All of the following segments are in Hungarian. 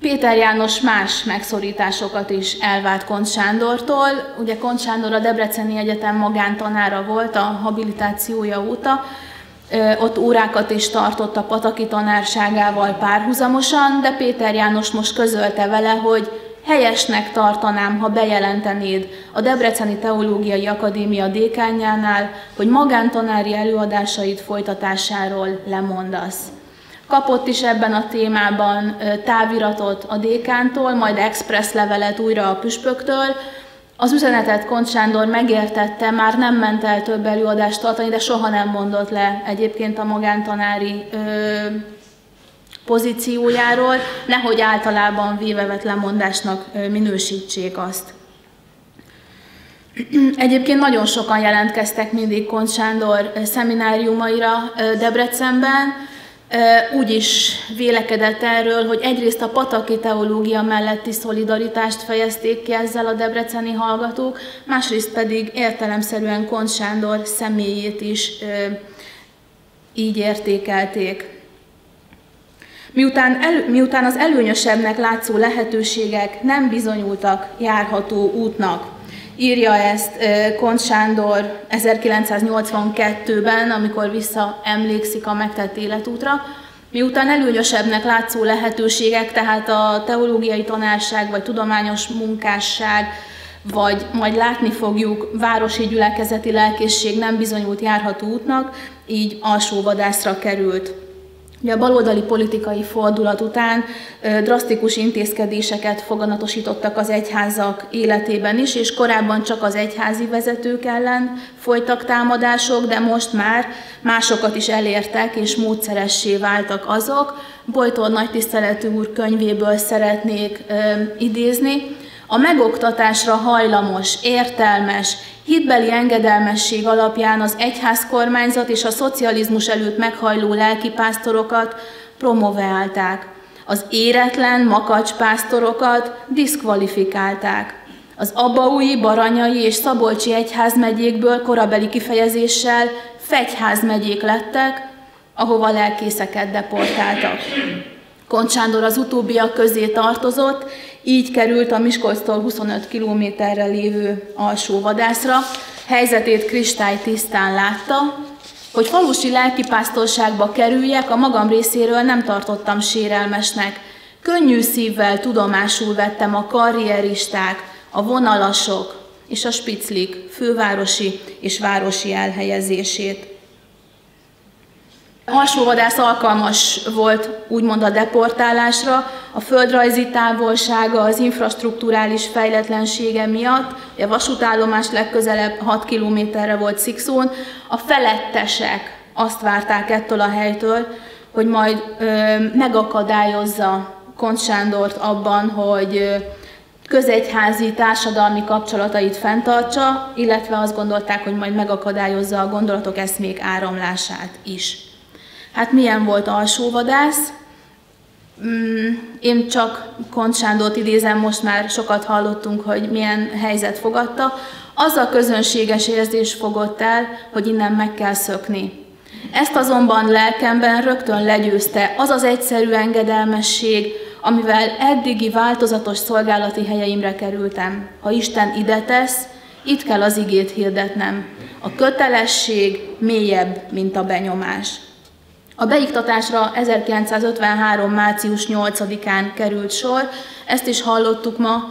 Péter János más megszorításokat is elvált Kont Sándortól. Ugye Kont Sándor a Debreceni Egyetem magántanára volt a habilitációja óta, ott órákat is tartott a Pataki tanárságával párhuzamosan, de Péter János most közölte vele, hogy helyesnek tartanám, ha bejelentenéd a Debreceni Teológiai Akadémia dékányánál, hogy magántanári előadásaid folytatásáról lemondasz. Kapott is ebben a témában táviratot a dékántól, majd express levelet újra a püspöktől. Az üzenetet Kont Sándor megértette, már nem ment el több előadást tartani, de soha nem mondott le egyébként a magántanári ö, pozíciójáról, nehogy általában véve vett lemondásnak minősítsék azt. Egyébként nagyon sokan jelentkeztek mindig Kont Sándor szemináriumaira Debrecenben, úgy is vélekedett erről, hogy egyrészt a pataki teológia melletti szolidaritást fejezték ki ezzel a debreceni hallgatók, másrészt pedig értelemszerűen Kont Sándor személyét is így értékelték. Miután, el, miután az előnyösebbnek látszó lehetőségek nem bizonyultak járható útnak, írja ezt Kont Sándor 1982-ben, amikor visszaemlékszik a megtett életútra, Miután előnyösebbnek látszó lehetőségek, tehát a teológiai tanárság vagy tudományos munkásság, vagy majd látni fogjuk, városi gyülekezeti lelkészség nem bizonyult járható útnak, így alsóvadászra került. A baloldali politikai fordulat után drasztikus intézkedéseket foganatosítottak az egyházak életében is, és korábban csak az egyházi vezetők ellen folytak támadások, de most már másokat is elértek, és módszeressé váltak azok. Bojtor nagy tiszteletű úr könyvéből szeretnék idézni. A megoktatásra hajlamos, értelmes, hitbeli engedelmesség alapján az egyházkormányzat és a szocializmus előtt meghajló lelkipásztorokat promoveálták. Az éretlen makacspásztorokat diszkvalifikálták. Az abaui, baranyai és szabolcsi egyházmegyékből korabeli kifejezéssel fegyházmegyék lettek, ahova lelkészeket deportáltak. Kont Sándor az utóbbiak közé tartozott, így került a Miskolctól 25 kilométerre lévő alsóvadászra. Helyzetét kristály tisztán látta, hogy falusi lelkipásztorságba kerüljek, a magam részéről nem tartottam sérelmesnek. Könnyű szívvel tudomásul vettem a karrieristák, a vonalasok és a spiclik fővárosi és városi elhelyezését. Alsóvadász alkalmas volt úgymond a deportálásra, a földrajzi távolsága, az infrastruktúrális fejletlensége miatt, a vasútállomás legközelebb 6 kilométerre volt Szikszón, a felettesek azt várták ettől a helytől, hogy majd ö, megakadályozza Kont Sándort abban, hogy ö, közegyházi társadalmi kapcsolatait fenntartsa, illetve azt gondolták, hogy majd megakadályozza a gondolatok eszmék áramlását is. Hát milyen volt alsóvadász? Mm, én csak Kont Sándort idézem, most már sokat hallottunk, hogy milyen helyzet fogadta. Az a közönséges érzés fogott el, hogy innen meg kell szökni. Ezt azonban lelkemben rögtön legyőzte az az egyszerű engedelmesség, amivel eddigi változatos szolgálati helyeimre kerültem. Ha Isten ide tesz, itt kell az igét hirdetnem. A kötelesség mélyebb, mint a benyomás. A beiktatásra 1953. március 8-án került sor, ezt is hallottuk ma,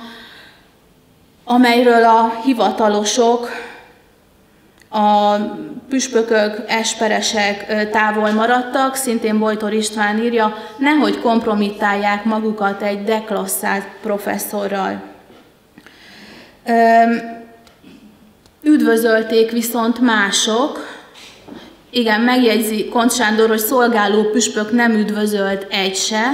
amelyről a hivatalosok, a püspökök, esperesek távol maradtak, szintén Bojtor István írja, nehogy kompromittálják magukat egy deklasszált professzorral. Üdvözölték viszont mások, igen, megjegyzi Kont Sándor, hogy szolgáló püspök nem üdvözölt egy se,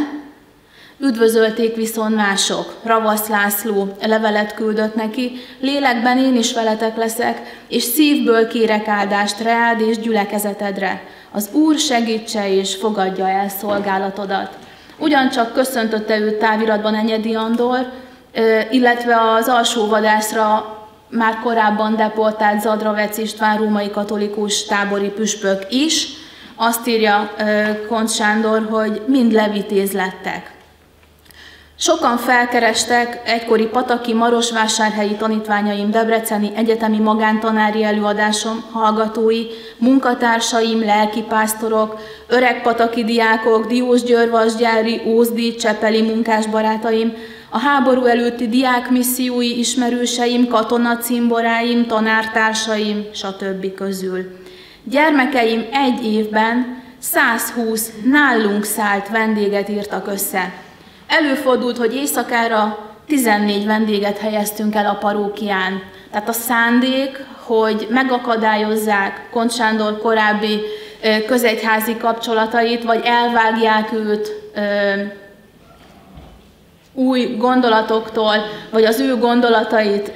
üdvözölték viszont mások. Ravasz László levelet küldött neki, lélekben én is veletek leszek, és szívből kérek áldást reád és gyülekezetedre. Az Úr segítse és fogadja el szolgálatodat. Ugyancsak köszöntötte őt táviratban Enyedi Andor, illetve az alsó vadászra már korábban deportált Zadravec István római katolikus tábori püspök is. Azt írja Kont Sándor, hogy mind levitéz lettek. Sokan felkerestek egykori pataki marosvásárhelyi tanítványaim, debreceni egyetemi magántanári előadásom hallgatói, munkatársaim, lelkipásztorok, öreg pataki diákok, Diós Györvasgyári, Ózdi, Csepeli munkásbarátaim, a háború előtti diákmissziói ismerőseim, katonacimboráim, tanártársaim, stb. közül. Gyermekeim egy évben 120 nálunk szállt vendéget írtak össze. Előfordult, hogy éjszakára 14 vendéget helyeztünk el a parókián. Tehát a szándék, hogy megakadályozzák Kont Sándor korábbi közegyházi kapcsolatait, vagy elvágják őt új gondolatoktól, vagy az ő gondolatait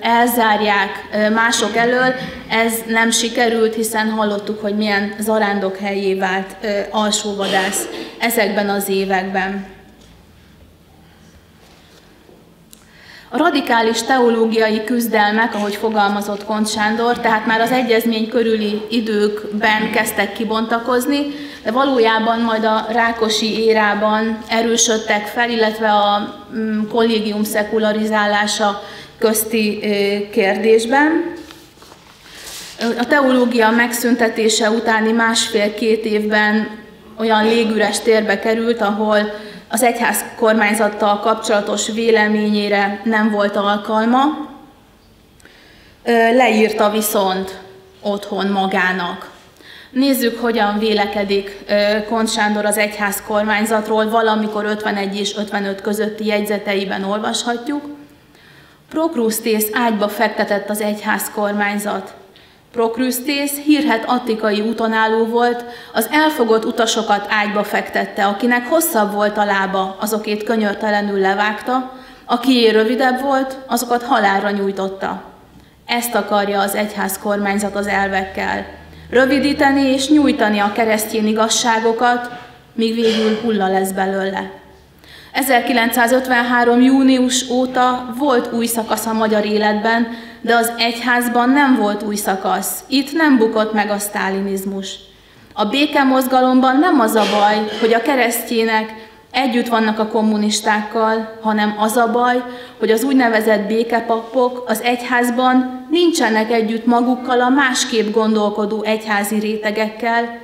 elzárják mások elől, ez nem sikerült, hiszen hallottuk, hogy milyen zarándok helyé vált alsóvadász ezekben az években. Radikális teológiai küzdelmek, ahogy fogalmazott Kont Sándor, tehát már az egyezmény körüli időkben kezdtek kibontakozni, de valójában majd a Rákosi érában erősödtek fel, illetve a mm, kollégium szekularizálása közti kérdésben. A teológia megszüntetése utáni másfél-két évben olyan légüres térbe került, ahol az egyház kormányzattal kapcsolatos véleményére nem volt alkalma, leírta viszont otthon magának. Nézzük, hogyan vélekedik Kont Sándor az egyház kormányzatról, valamikor 51 és 55 közötti jegyzeteiben olvashatjuk. Prokrusztész ágyba fektetett az egyház kormányzat. Prokrusztész hírhet attikai úton álló volt, az elfogott utasokat ágyba fektette, akinek hosszabb volt a lába, azokét könyörtelenül levágta, akié rövidebb volt, azokat halálra nyújtotta. Ezt akarja az egyház kormányzat az elvekkel. Rövidíteni és nyújtani a keresztény igazságokat, míg végül hulla lesz belőle. 1953. június óta volt új szakasz a magyar életben, de az egyházban nem volt új szakasz. Itt nem bukott meg a sztálinizmus. A békemozgalomban nem az a baj, hogy a keresztjének együtt vannak a kommunistákkal, hanem az a baj, hogy az úgynevezett békepapok az egyházban nincsenek együtt magukkal a másképp gondolkodó egyházi rétegekkel,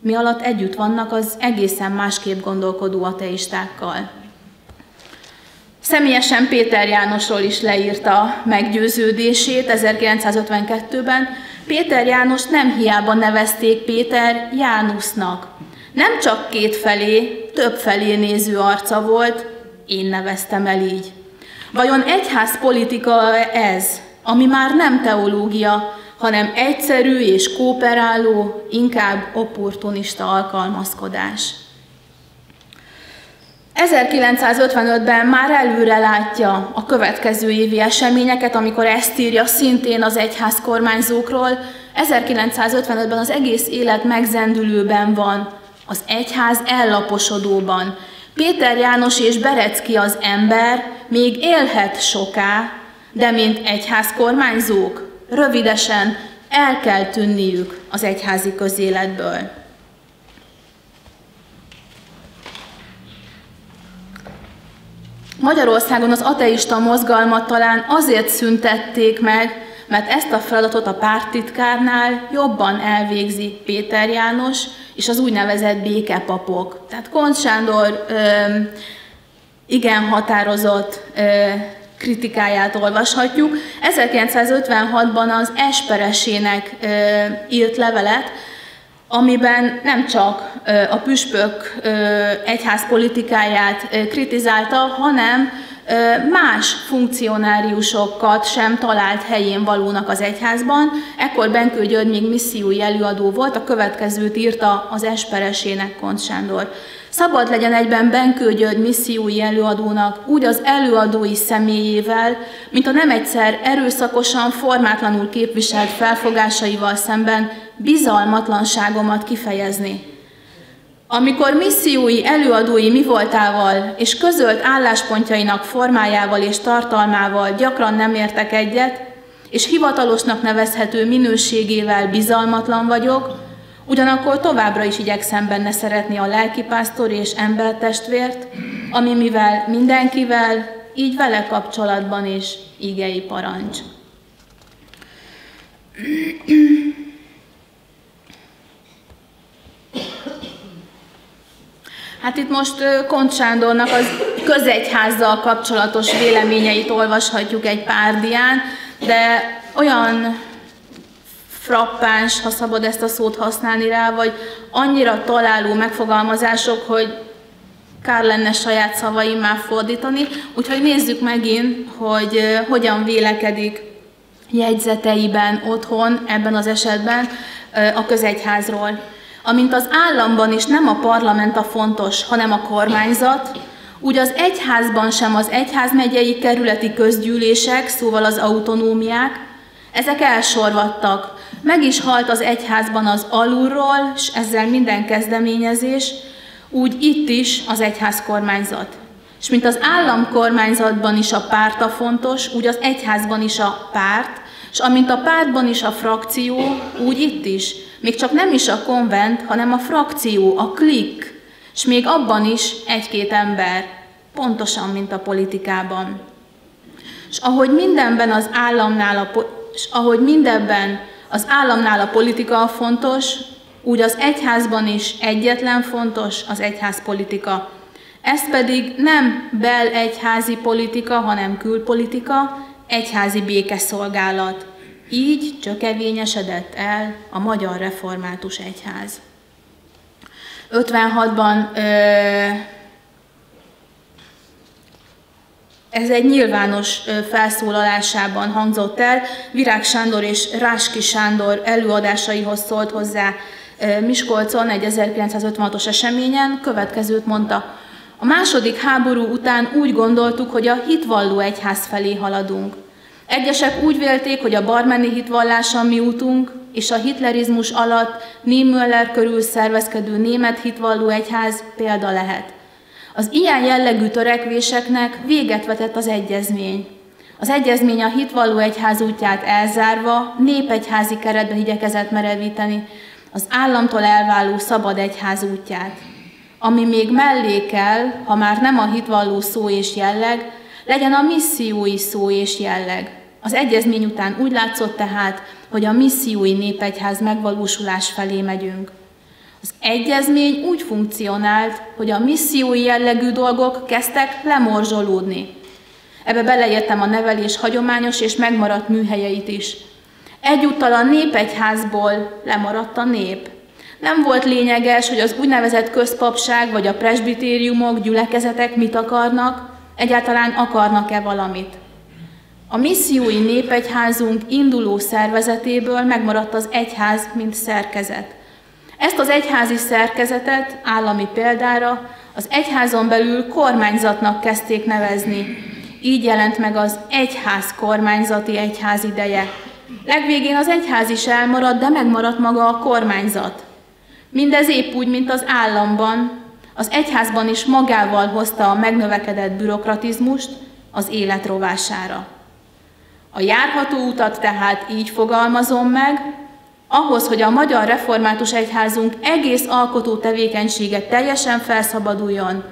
mi alatt együtt vannak az egészen másképp gondolkodó ateistákkal. Személyesen Péter Jánosról is leírta meggyőződését 1952-ben. Péter János nem hiába nevezték Péter Jánusznak. Nem csak két felé, több felé néző arca volt, én neveztem el így. Vajon egyház politika ez, ami már nem teológia, hanem egyszerű és kooperáló, inkább opportunista alkalmazkodás? 1955-ben már előre látja a következő évi eseményeket, amikor ezt írja szintén az egyház kormányzókról. 1955-ben az egész élet megzendülőben van, az egyház ellaposodóban. Péter János és Berecki az ember még élhet soká, de mint egyház kormányzók, rövidesen el kell tűnniük az egyházi közéletből. Magyarországon az ateista mozgalmat talán azért szüntették meg, mert ezt a feladatot a pártitkárnál jobban elvégzi Péter János és az úgynevezett békepapok. Tehát Kont Sándor ö, igen határozott ö, kritikáját olvashatjuk. 1956-ban az Esperesének ö, írt levelet, amiben nem csak a püspök egyház politikáját kritizálta, hanem más funkcionáriusokat sem talált helyén valónak az egyházban. Ekkor Benkő György még missziói előadó volt, a következőt írta az Esperesének Kont Sándor. Szabad legyen egyben Benkő György missziói előadónak úgy az előadói személyével, mint a nem egyszer erőszakosan, formátlanul képviselt felfogásaival szemben bizalmatlanságomat kifejezni. Amikor missziói előadói mi voltával és közölt álláspontjainak formájával és tartalmával gyakran nem értek egyet, és hivatalosnak nevezhető minőségével bizalmatlan vagyok, Ugyanakkor továbbra is igyekszem benne szeretni a lelkipásztor és embertestvért, ami mivel mindenkivel, így vele kapcsolatban is igei parancs. Hát itt most Kont Sándornak az közegyházzal kapcsolatos véleményeit olvashatjuk egy pár de olyan frappáns, ha szabad ezt a szót használni rá, vagy annyira találó megfogalmazások, hogy kár lenne saját szavaimmal fordítani. Úgyhogy nézzük megint, hogy hogyan vélekedik jegyzeteiben otthon, ebben az esetben a közegyházról. Amint az államban is nem a parlament a fontos, hanem a kormányzat, úgy az egyházban sem az egyházmegyei kerületi közgyűlések, szóval az autonómiák, ezek elsorvadtak. Meg is halt az egyházban az alulról, és ezzel minden kezdeményezés, úgy itt is az egyház kormányzat. És mint az államkormányzatban is a párta fontos, úgy az egyházban is a párt, és amint a pártban is a frakció, úgy itt is. Még csak nem is a konvent, hanem a frakció, a klik, és még abban is egy-két ember, pontosan, mint a politikában. És ahogy mindenben az államnál, a, és ahogy mindenben az államnál a politika a fontos, úgy az egyházban is egyetlen fontos az egyházpolitika. Ez pedig nem bel-egyházi politika, hanem külpolitika, egyházi békeszolgálat. Így csökevényesedett el a Magyar Református Egyház. 56-ban ez egy nyilvános felszólalásában hangzott el, Virág Sándor és Ráski Sándor előadásaihoz szólt hozzá Miskolcon egy 1956-os eseményen, következőt mondta. A második háború után úgy gondoltuk, hogy a hitvalló egyház felé haladunk. Egyesek úgy vélték, hogy a barmeni hitvallás a mi útunk, és a hitlerizmus alatt Niemöller körül szervezkedő német hitvalló egyház példa lehet. Az ilyen jellegű törekvéseknek véget vetett az egyezmény. Az egyezmény a hitvalló egyház útját elzárva népegyházi keretben igyekezett merevíteni az államtól elváló szabad egyház útját. Ami még mellé kell, ha már nem a hitvalló szó és jelleg, legyen a missziói szó és jelleg. Az egyezmény után úgy látszott tehát, hogy a missziói népegyház megvalósulás felé megyünk. Az egyezmény úgy funkcionált, hogy a missziói jellegű dolgok kezdtek lemorzsolódni. Ebbe beleértem a nevelés hagyományos és megmaradt műhelyeit is. Egyúttal a népegyházból lemaradt a nép. Nem volt lényeges, hogy az úgynevezett közpapság vagy a presbitériumok, gyülekezetek mit akarnak, egyáltalán akarnak-e valamit. A missziói népegyházunk induló szervezetéből megmaradt az egyház, mint szerkezet. Ezt az egyházi szerkezetet állami példára az egyházon belül kormányzatnak kezdték nevezni. Így jelent meg az egyház kormányzati egyház ideje. Legvégén az egyház is elmaradt, de megmaradt maga a kormányzat. Mindez épp úgy, mint az államban, az egyházban is magával hozta a megnövekedett bürokratizmust az élet rovására. A járható utat tehát így fogalmazom meg, ahhoz, hogy a Magyar Református Egyházunk egész alkotó tevékenysége teljesen felszabaduljon,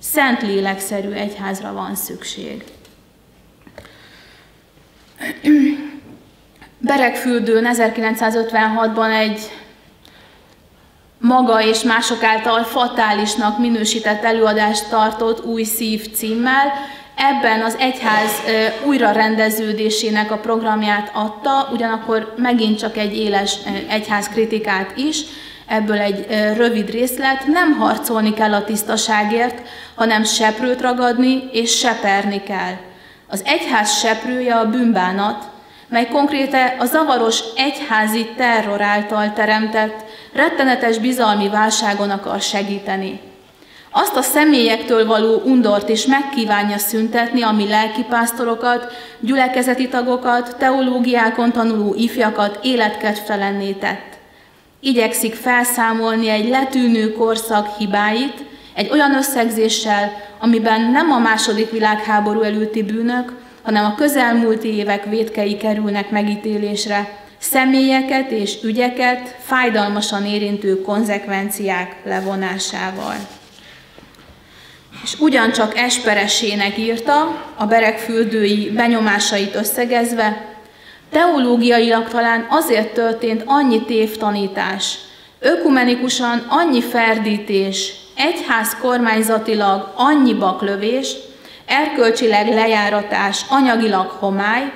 szent lélekszerű egyházra van szükség. Beregfüldőn 1956-ban egy maga és mások által fatálisnak minősített előadást tartott új szív címmel, ebben az egyház újrarendeződésének a programját adta, ugyanakkor megint csak egy éles egyház kritikát is, ebből egy rövid részlet, nem harcolni kell a tisztaságért, hanem seprőt ragadni és seperni kell. Az egyház seprője a bűnbánat, mely konkréte a zavaros egyházi terror által teremtett, rettenetes bizalmi válságon akar segíteni. Azt a személyektől való undort is megkívánja szüntetni, ami lelkipásztorokat, gyülekezeti tagokat, teológiákon tanuló ifjakat életkedvtelenné tett. Igyekszik felszámolni egy letűnő korszak hibáit, egy olyan összegzéssel, amiben nem a második világháború előtti bűnök, hanem a közelmúlti évek vétkei kerülnek megítélésre, személyeket és ügyeket fájdalmasan érintő konzekvenciák levonásával. És ugyancsak esperesének írta, a beregfüldői benyomásait összegezve, teológiailag talán azért történt annyi tévtanítás, ökumenikusan annyi ferdítés, egyház kormányzatilag annyi baklövés, erkölcsileg lejáratás, anyagilag homály,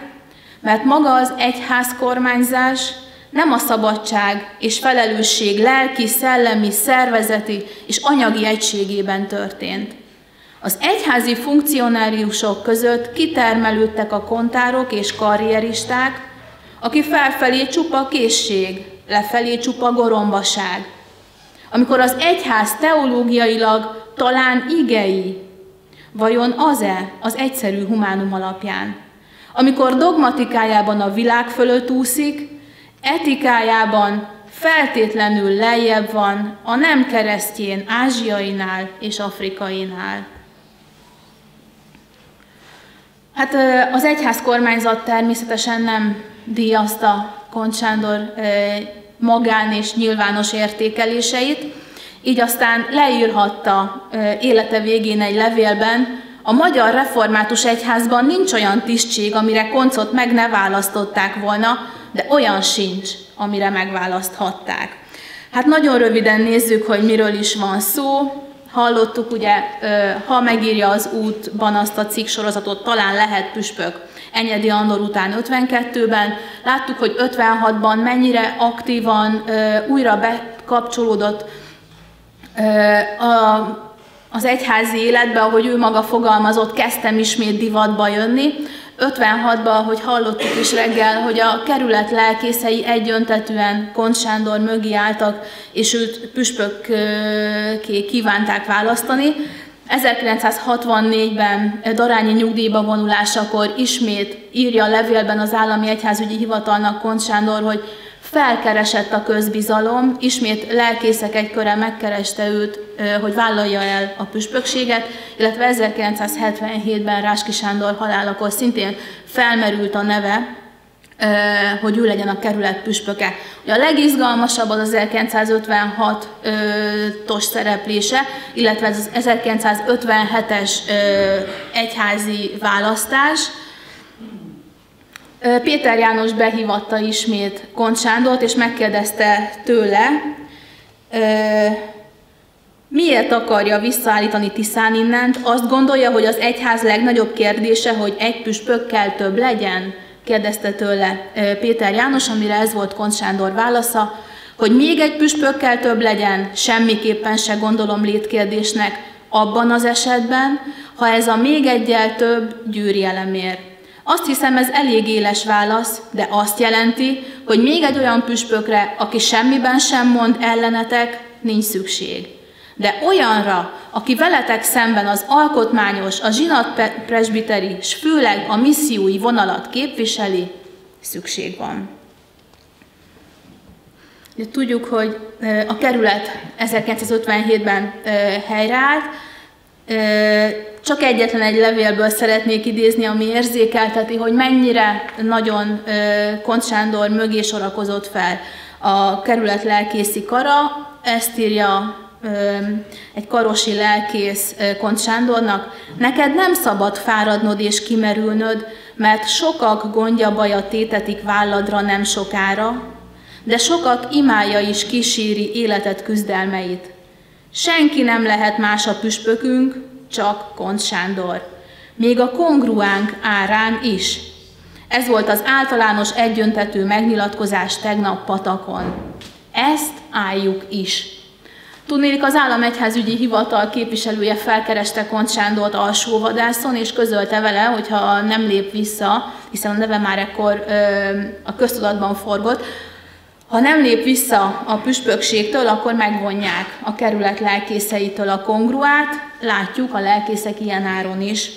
mert maga az egyház kormányzás nem a szabadság és felelősség lelki, szellemi, szervezeti és anyagi egységében történt. Az egyházi funkcionáriusok között kitermelődtek a kontárok és karrieristák, aki felfelé csupa készség, lefelé csupa gorombaság. Amikor az egyház teológiailag talán igei, vajon az-e az egyszerű humánum alapján? Amikor dogmatikájában a világ fölött úszik, etikájában feltétlenül lejjebb van a nem keresztjén ázsiainál és afrikainál. Hát az egyház kormányzat természetesen nem díjazta Kont Sándor magán és nyilvános értékeléseit, így aztán leírhatta élete végén egy levélben, a Magyar Református Egyházban nincs olyan tisztség, amire koncot meg ne választották volna, de olyan sincs, amire megválaszthatták. Hát nagyon röviden nézzük, hogy miről is van szó. Hallottuk, ugye, ha megírja az útban azt a cikk sorozatot, talán lehet püspök Enyedi Andor után 52-ben. Láttuk, hogy 56-ban mennyire aktívan újra bekapcsolódott a, az egyházi életbe, ahogy ő maga fogalmazott, kezdtem ismét divatba jönni. 56-ban, ahogy hallottuk is reggel, hogy a kerület lelkészei egyöntetűen Kont Sándor mögé álltak, és őt püspökké kívánták választani. 1964-ben Darányi nyugdíjba vonulásakor ismét írja a levélben az Állami Egyházügyi Hivatalnak Kont Sándor, hogy felkeresett a közbizalom, ismét lelkészek egy köre megkereste őt, hogy vállalja el a püspökséget, illetve 1977-ben Ráski Sándor halálakor szintén felmerült a neve, hogy ő legyen a kerület püspöke. A legizgalmasabb az 1956-os szereplése, illetve az 1957-es egyházi választás, Péter János behívatta ismét Kont Sándort, és megkérdezte tőle, miért akarja visszaállítani Tiszán innent, azt gondolja, hogy az egyház legnagyobb kérdése, hogy egy püspökkel több legyen? kérdezte tőle Péter János, amire ez volt Kont Sándor válasza, hogy még egy püspökkel több legyen, semmiképpen se gondolom létkérdésnek, abban az esetben, ha ez a még egyel több gyűri elemér. Azt hiszem, ez elég éles válasz, de azt jelenti, hogy még egy olyan püspökre, aki semmiben sem mond ellenetek, nincs szükség. De olyanra, aki veletek szemben az alkotmányos, a zsinat presbiteri, s főleg a missziói vonalat képviseli, szükség van. Tudjuk, hogy a kerület 1957-ben helyreállt, csak egyetlen egy levélből szeretnék idézni, ami érzékelteti, hogy mennyire nagyon Kont Sándor mögé sorakozott fel a kerület lelkészi kara. Ezt írja egy karosi lelkész Kont Sándornak, neked nem szabad fáradnod és kimerülnöd, mert sokak gondja baja tétetik válladra nem sokára, de sokak imája is kíséri életet küzdelmeit. Senki nem lehet más a püspökünk, csak Kont Sándor. Még a kongruánk árán is. Ez volt az általános egyöntetű megnyilatkozás tegnap Patakon. Ezt álljuk is. Tudnélik, az Államegyházügyi Hivatal képviselője felkereste Kont Sándort alsóvadászon, és közölte vele, hogyha nem lép vissza, hiszen a neve már ekkor ö, a köztudatban forgott, ha nem lép vissza a püspökségtől, akkor megvonják a kerület lelkészeitől a kongruát. Látjuk, a lelkészek ilyen áron is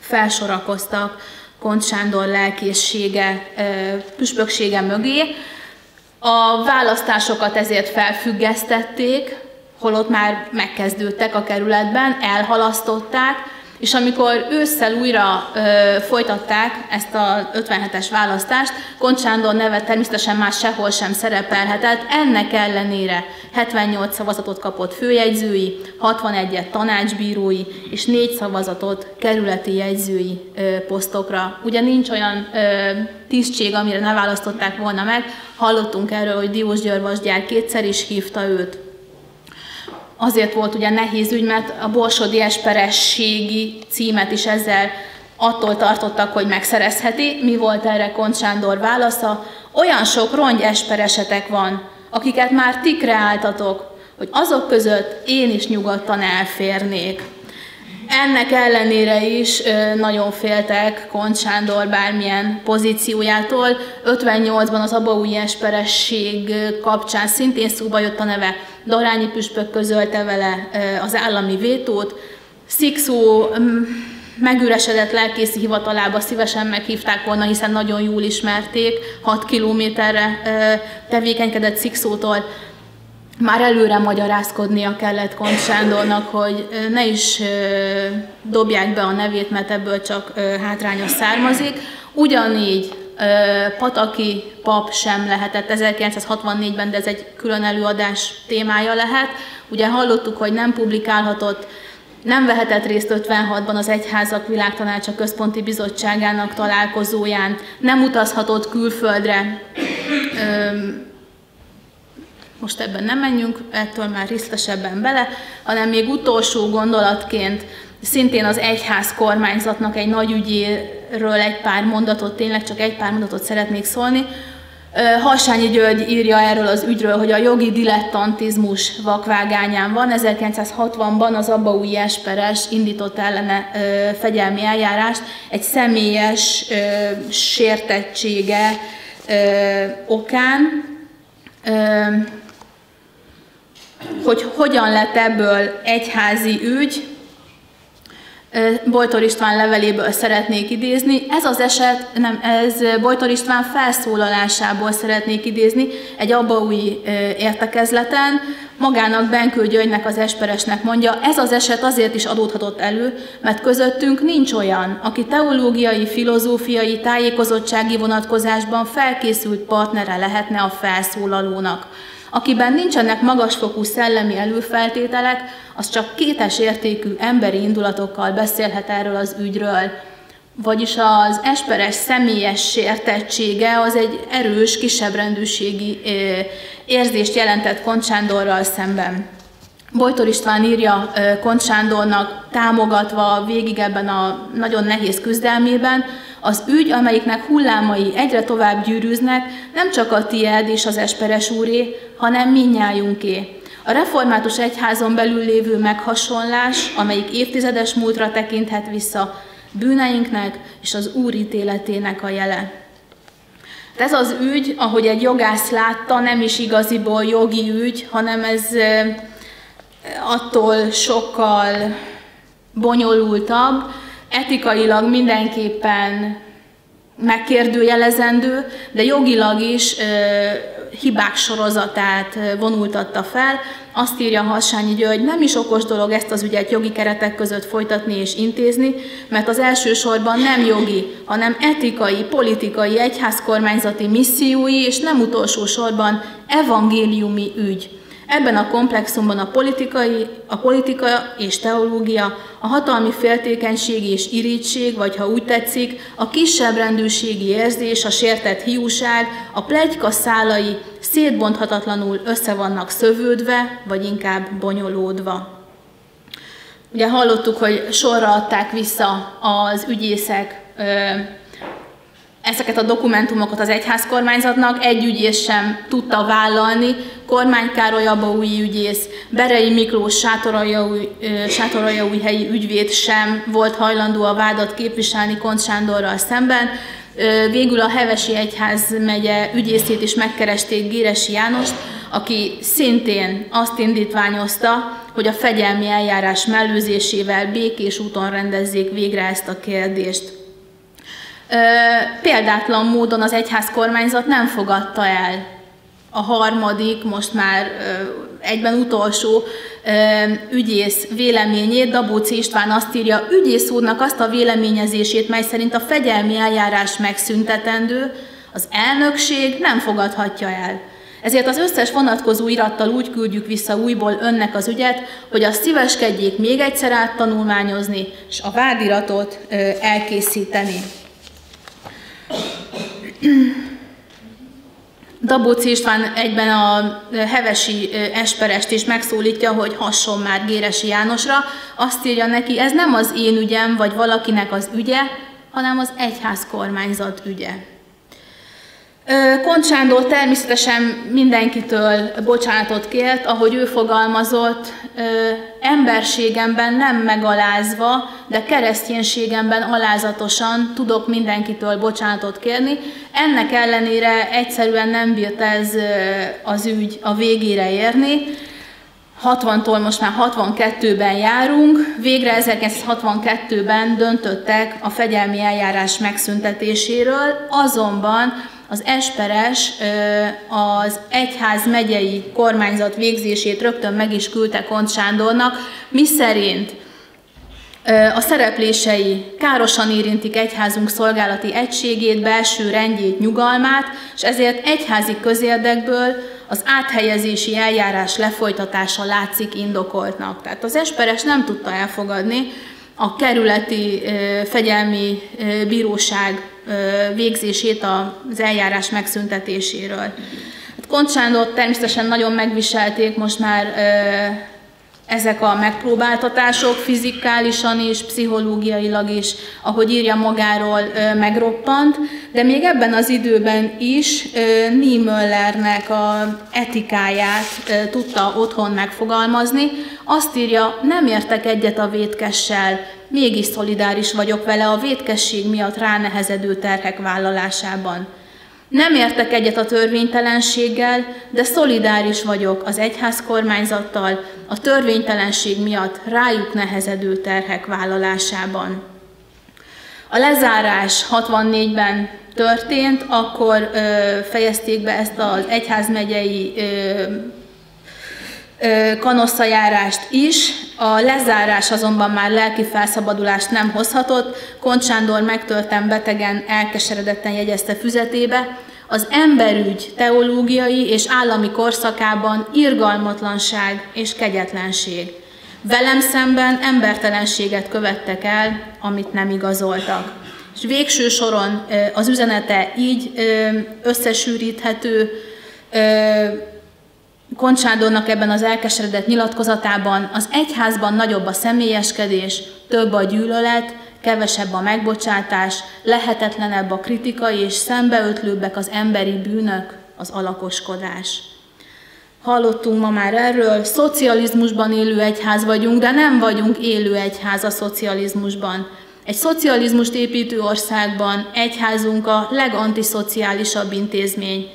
felsorakoztak Kont Sándor lelkészsége, püspöksége mögé. A választásokat ezért felfüggesztették, holott már megkezdődtek a kerületben, elhalasztották, És amikor ősszel újra ö, folytatták ezt a 57-es választást, Kont Sándor neve természetesen már sehol sem szerepelhetett, ennek ellenére 78 szavazatot kapott főjegyzői, 61-et tanácsbírói és 4 szavazatot kerületi jegyzői ö, posztokra. Ugye nincs olyan ö, tisztség, amire ne választották volna meg. Hallottunk erről, hogy Diós Györvasgyár kétszer is hívta őt, azért volt ugye nehéz ügy, mert a borsodi esperességi címet is ezzel attól tartottak, hogy megszerezheti. Mi volt erre Kont Sándor válasza? Olyan sok rongy esperesetek van, akiket már ti kreáltatok, hogy azok között én is nyugodtan elférnék. Ennek ellenére is nagyon féltek Kont Sándor bármilyen pozíciójától. 58-ban az abaúj esperesség kapcsán szintén szóba jött a neve, Darányi Püspök közölte vele az állami vétót. Szikszó megüresedett lelkészi hivatalába szívesen meghívták volna, hiszen nagyon jól ismerték, 6 kilométerre tevékenykedett Szikszótól, már előre magyarázkodnia kellett Kont Sándornak, hogy ne is dobják be a nevét, mert ebből csak hátrányos származik. Ugyanígy Pataki pap sem lehetett 1964-ben, de ez egy külön előadás témája lehet. Ugye hallottuk, hogy nem publikálhatott, nem vehetett részt 56-ban az Egyházak Világtanácsa Központi Bizottságának találkozóján, nem utazhatott külföldre, most ebben nem menjünk, ettől már részletesebben bele, hanem még utolsó gondolatként szintén az egyház kormányzatnak egy nagy ügyéről egy pár mondatot, tényleg csak egy pár mondatot szeretnék szólni. Harsányi György írja erről az ügyről, hogy a jogi dilettantizmus vakvágányán van. 1960-ban az Abbaúj Esperes indított ellene fegyelmi eljárást egy személyes sértettsége okán hogy hogyan lett ebből egyházi ügy, Bojtor István leveléből szeretnék idézni. Ez az eset, nem, ez Bojtor István felszólalásából szeretnék idézni egy abbaúi értekezleten, magának Benkő Györgynek, az Esperesnek mondja, ez az eset azért is adódhatott elő, mert közöttünk nincs olyan, aki teológiai, filozófiai, tájékozottsági vonatkozásban felkészült partnere lehetne a felszólalónak. Akiben nincsenek magasfokú szellemi előfeltételek, az csak kétes értékű emberi indulatokkal beszélhet erről az ügyről. Vagyis az esperes személyes sértettsége az egy erős, kisebbrendűségi érzést jelentett Koncsándorral szemben. Bojtor István írja Kont Sándornak, támogatva végig ebben a nagyon nehéz küzdelmében, az ügy, amelyiknek hullámai egyre tovább gyűrűznek, nem csak a tied és az Esperes úré, hanem minnyájunké. A református egyházon belül lévő meghasonlás, amelyik évtizedes múltra tekinthet vissza, bűneinknek és az Úr ítéletének a jele. Ez az ügy, ahogy egy jogász látta, nem is igaziból jogi ügy, hanem ez attól sokkal bonyolultabb, etikailag mindenképpen megkérdőjelezendő, de jogilag is ö, hibák sorozatát vonultatta fel. Azt írja Hassányi György, nem is okos dolog ezt az ügyet jogi keretek között folytatni és intézni, mert az elsősorban nem jogi, hanem etikai, politikai, egyházkormányzati missziói, és nem utolsó sorban evangéliumi ügy. Ebben a komplexumban a, politikai, a politika és teológia, a hatalmi féltékenység és irítség, vagy ha úgy tetszik, a kisebb rendőrségi érzés, a sértett hiúság, a plegyka szálai szétbonthatatlanul össze vannak szövődve, vagy inkább bonyolódva. Ugye hallottuk, hogy sorra adták vissza az ügyészek ezeket a dokumentumokat az egyházkormányzatnak egy ügyész sem tudta vállalni. Kormány Károly új ügyész, Berei Miklós helyi ügyvéd sem volt hajlandó a vádat képviselni Kont Sándorral szemben. Végül a Hevesi Egyház megye ügyészét is megkeresték Géresi Jánost, aki szintén azt indítványozta, hogy a fegyelmi eljárás mellőzésével békés úton rendezzék végre ezt a kérdést. Példátlan módon az egyház kormányzat nem fogadta el a harmadik, most már egyben utolsó ügyész véleményét, Dabóci István azt írja, ügyész úrnak azt a véleményezését, mely szerint a fegyelmi eljárás megszüntetendő, az elnökség nem fogadhatja el. Ezért az összes vonatkozó irattal úgy küldjük vissza újból önnek az ügyet, hogy azt szíveskedjék még egyszer áttanulmányozni, és a vádiratot elkészíteni. Dabóci István egyben a hevesi esperest is megszólítja, hogy hasson már Géresi Jánosra. Azt írja neki, ez nem az én ügyem, vagy valakinek az ügye, hanem az egyház kormányzat ügye. Kont Sándor természetesen mindenkitől bocsánatot kért, ahogy ő fogalmazott, emberségemben nem megalázva, de kereszténységemben alázatosan tudok mindenkitől bocsánatot kérni. Ennek ellenére egyszerűen nem bírt ez az ügy a végére érni. 60-tól most már 62-ben járunk, végre 1962-ben döntöttek a fegyelmi eljárás megszüntetéséről, azonban az Esperes az egyház megyei kormányzat végzését rögtön meg is küldte Kont Sándornak, mi szerint a szereplései károsan érintik egyházunk szolgálati egységét, belső rendjét, nyugalmát, és ezért egyházi közérdekből az áthelyezési eljárás lefolytatása látszik indokoltnak. Tehát az Esperes nem tudta elfogadni a kerületi fegyelmi bíróság végzését az eljárás megszüntetéséről. Hát Kont Sándor természetesen nagyon megviselték most már ezek a megpróbáltatások fizikálisan is, pszichológiailag is, ahogy írja magáról, megroppant, de még ebben az időben is Niemöllernek a etikáját tudta otthon megfogalmazni. Azt írja, nem értek egyet a vétkessel, mégis szolidáris vagyok vele a vétkesség miatt ránehezedő terhek vállalásában. Nem értek egyet a törvénytelenséggel, de szolidáris vagyok az egyház kormányzattal a törvénytelenség miatt rájuk nehezedő terhek vállalásában. A lezárás 64-ben történt, akkor ö, fejezték be ezt az egyházmegyei ö, kanoszajárást is, a lezárás azonban már lelki felszabadulást nem hozhatott, Kont Sándor megtöltem betegen, elkeseredetten jegyezte füzetébe, az emberügy teológiai és állami korszakában irgalmatlanság és kegyetlenség. Velem szemben embertelenséget követtek el, amit nem igazoltak. És végső soron az üzenete így összesűríthető, Koncsádónak ebben az elkeseredett nyilatkozatában az egyházban nagyobb a személyeskedés, több a gyűlölet, kevesebb a megbocsátás, lehetetlenebb a kritika és szembeötlőbbek az emberi bűnök, az alakoskodás. Hallottunk ma már erről, szocializmusban élő egyház vagyunk, de nem vagyunk élő egyház a szocializmusban. Egy szocializmust építő országban egyházunk a legantiszociálisabb intézmény,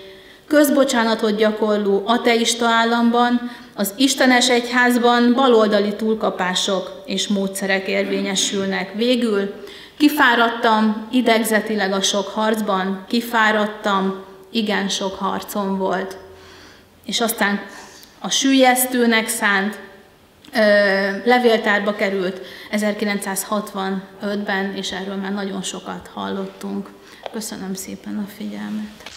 közbocsánatot gyakorló ateista államban, az Istenes egyházban baloldali túlkapások és módszerek érvényesülnek. Végül kifáradtam idegzetileg a sok harcban, kifáradtam, igen sok harcom volt. És aztán a sűjesztőnek szánt ö, levéltárba került 1965-ben, és erről már nagyon sokat hallottunk. Köszönöm szépen a figyelmet.